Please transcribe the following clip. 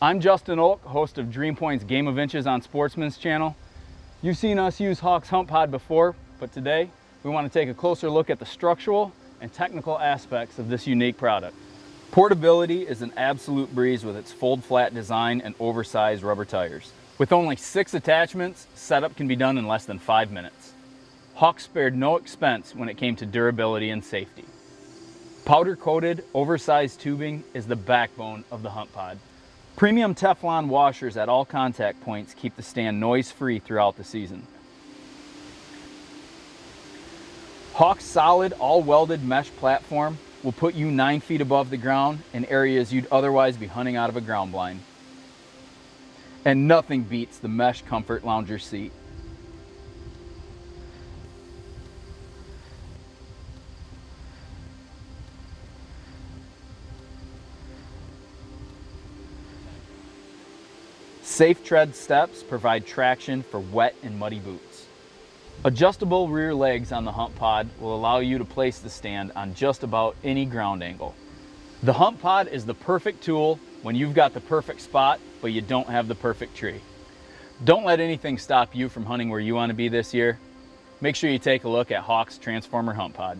I'm Justin Oak, host of DreamPoint's Game of Inches on Sportsman's Channel. You've seen us use Hawk's Hunt Pod before, but today we want to take a closer look at the structural and technical aspects of this unique product. Portability is an absolute breeze with its fold flat design and oversized rubber tires. With only six attachments, setup can be done in less than five minutes. Hawk spared no expense when it came to durability and safety. Powder coated, oversized tubing is the backbone of the Hunt Pod. Premium Teflon washers at all contact points keep the stand noise free throughout the season. Hawk's solid, all welded mesh platform will put you nine feet above the ground in areas you'd otherwise be hunting out of a ground blind. And nothing beats the mesh comfort lounger seat. Safe tread steps provide traction for wet and muddy boots. Adjustable rear legs on the Hunt Pod will allow you to place the stand on just about any ground angle. The Hunt Pod is the perfect tool when you've got the perfect spot, but you don't have the perfect tree. Don't let anything stop you from hunting where you want to be this year. Make sure you take a look at Hawk's Transformer Hunt Pod.